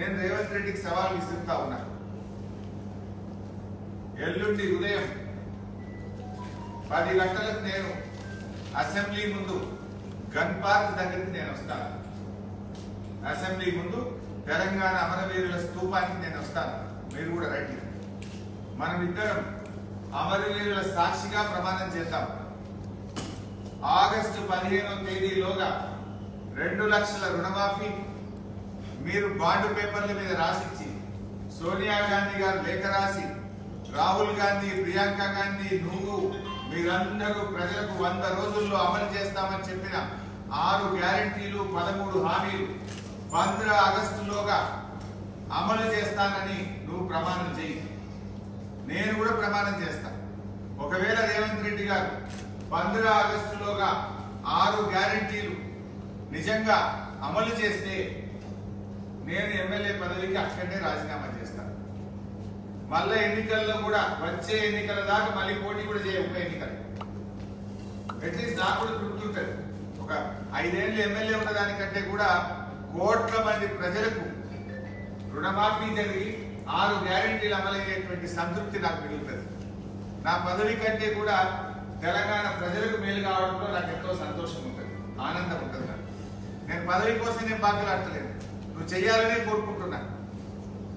నేను రేవంత్ రెడ్డికి సవాల్ విసురుతా ఉన్నా. ఎల్లుండి ఉదయం పది గంటలకు నేను అసెంబ్లీ ముందు గన్ పార్క్ దగ్గరికి నేను వస్తాను. అసెంబ్లీ ముందు తెలంగాణ అమరవీరుల స్థూపానికి నేను వస్తాను. మీరు కూడా రండి మనం ఇద్దరం అమరవీరుల సాక్షిగా ప్రమాణం చేద్దాం. ఆగస్టు పదిహేనో తేదీలోగా రెండు లక్షల రుణమాఫీ మీరు బాండ్ పేపర్ల మీద రాసిచ్చి సోనియా గాంధీ గారు లేఖ రాసి రాహుల్ గాంధీ ప్రియాంక గాంధీ నువ్వు మీరందరూ ప్రజలకు వంద రోజుల్లో అమలు చేస్తామని చెప్పిన ఆరు గ్యారంటీలు పదమూడు హామీలు పంద్ర ఆగస్టులోగా అమలు చేస్తానని నువ్వు ప్రమాణం చేయి నేను కూడా ప్రమాణం చేస్తా. ఒకవేళ రేవంత్ రెడ్డి గారు పంద్ర ఆగస్టులోగా ఆరు గ్యారంటీలు నిజంగా అమలు చేస్తే నేను ఎమ్మెల్యే పదవికి అక్కడే రాజీనామా చేస్తాను. మళ్ళా ఎన్నికల్లో కూడా వచ్చే ఎన్నికల దాకా మళ్ళీ పోటీ కూడా చేయ ఉప ఎన్నికలు. అట్లీస్ట్ నాకు కూడా గుర్తుంటుంది. ఒక ఐదేళ్ళు ఎమ్మెల్యే ఉన్న దానికంటే కూడా కోట్ల మంది ప్రజలకు రుణమాఫీ జరిగి ఆరు గ్యారెంటీలు అమలయ్యేటువంటి సంతృప్తి నాకు మిగులుతుంది. నా పదవి కంటే కూడా తెలంగాణ ప్రజలకు మేలు కావడంలో నాకు ఎంతో సంతోషం ఉంటుంది. ఆనందం ఉంటుంది నాకు. నేను పదవి కోసం నేను బాధలాడతలేదు నువ్వు చేయాలని కోరుకుంటున్నా.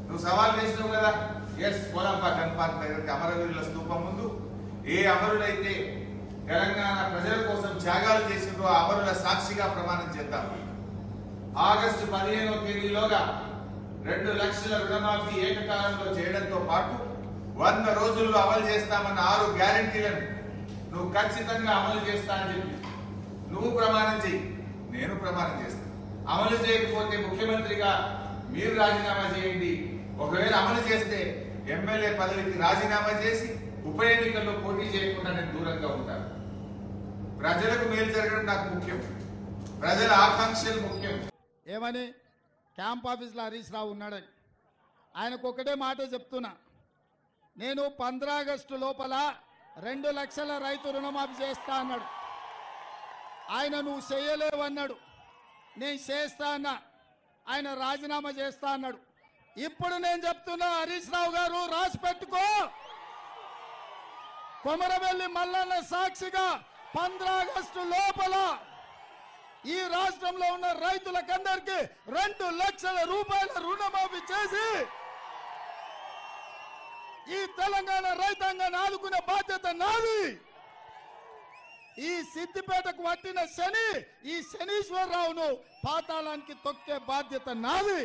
నువ్వు సవాల్ చేసినావు కదా? ఎస్ పోలాంపా గన్ దగ్గరికి అమరవీరుల స్థూపం ముందు ఏ అమరుడైతే తెలంగాణ ప్రజల కోసం త్యాగాలు చేసిందో ఆ అమరుల సాక్షిగా ప్రమాణం చేద్దాం. ఆగస్టు పదిహేనో తేదీలోగా రెండు లక్షల రుణమాఫీ ఏకకాలంలో చేయడంతో పాటు వంద రోజుల్లో అమలు చేస్తామన్న ఆరు గ్యారంటీలను నువ్వు ఖచ్చితంగా అమలు చేస్తా అని చెప్పి. నువ్వు ప్రమాణం చెయ్యి నేను ప్రమాణం చేస్తాను అమలు చేయకపోతే ముఖ్యమంత్రిగా మీరు రాజీనామా చేయండి. ఒకవేళ అమలు చేస్తే ఎమ్మెల్యే పదవికి రాజీనామా చేసి ఉప ఎన్నికల్లో పోటీ చేయకుండా నేను దూరంగా ఉంటాను. ప్రజలకు మేలు జరగడం నాకు ముఖ్యం. ప్రజల ఆకాంక్షలు ముఖ్యం. ఏమని? క్యాంప్ ఆఫీస్లో హరీష్ రావు ఉన్నాడని. ఆయనకు ఒకటే మాట చెప్తున్నా. నేను పంద్రా ఆగస్టు లోపల రెండు లక్షల రైతు రుణమాఫీ చేస్తా అన్నాడు. ఆయన నువ్వు చేయలేవన్నాడు. నేను చేస్తా అన్నా. ఆయన రాజీనామా చేస్తా అన్నాడు. ఇప్పుడు నేను చెప్తున్నా హరీష్ రావు గారు రాసి పెట్టుకో. కొమరవెల్లి మల్లన్న సాక్షిగా పంద్రా ఆగస్టు లోపల ఈ రాష్ట్రంలో ఉన్న రైతులకందరికీ రెండు లక్షల రూపాయల రుణమాఫీ చేసి ఈ తెలంగాణ రైతాంగాన్ని ఆదుకునే బాధ్యత నాది. ఈ సిద్దిపేటకు పట్టిన శని ఈ శనీశ్వరరావును పాతాళానికి తొక్కే బాధ్యత నాది.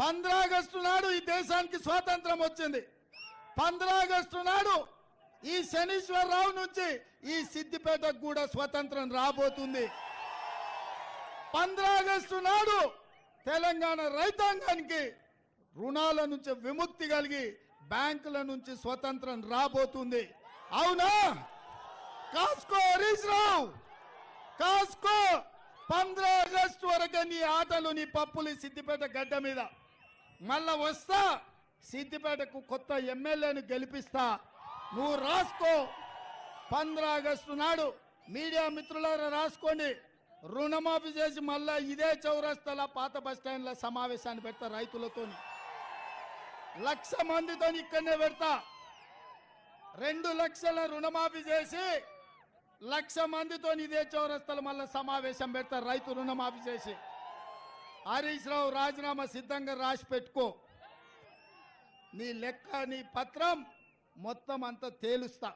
పంద్రా ఆగస్టు నాడు ఈ దేశానికి స్వాతంత్రం వచ్చింది. పంద్రా ఆగస్టు నాడు ఈ శనీశ్వరరావు నుంచి ఈ సిద్దిపేటకు కూడా స్వతంత్రం రాబోతుంది. పంద్రా ఆగస్టు నాడు తెలంగాణ రైతాంగానికి రుణాల నుంచి విముక్తి కలిగి బ్యాంకుల నుంచి స్వతంత్రం రాబోతుంది. అవునా? కాసుకో హరీష్ రావు! కాస్కో పంద్రా ఆగస్టు వరకు నీ ఆటలు నీ పప్పులు సిద్దిపేట గడ్డ మీద. మళ్ళా వస్తా సిద్దిపేటకు కొత్త ఎమ్మెల్యేను గెలిపిస్తా. నువ్వు రాసుకో. పంద్రా ఆగస్టు నాడు మీడియా మిత్రులారా రాసుకోండి రుణమాఫీ చేసి మళ్ళా ఇదే చౌరస్తాల పాత బస్ స్టాండ్ల సమావేశాన్ని పెడతా రైతులతోని. లక్ష మందితో ఇక్కడనే పెడతా. రెండు లక్షల రుణమాఫీ చేసి లక్ష మందితో ఇదే చౌరస్తలు మళ్ళీ సమావేశం పెడతా రైతు రుణమాఫీ చేసి. హరీష్ రావు రాజీనామా సిద్ధంగా రాసి పెట్టుకో. నీ లెక్క నీ పత్రం మొత్తం అంతా తేలుస్తా.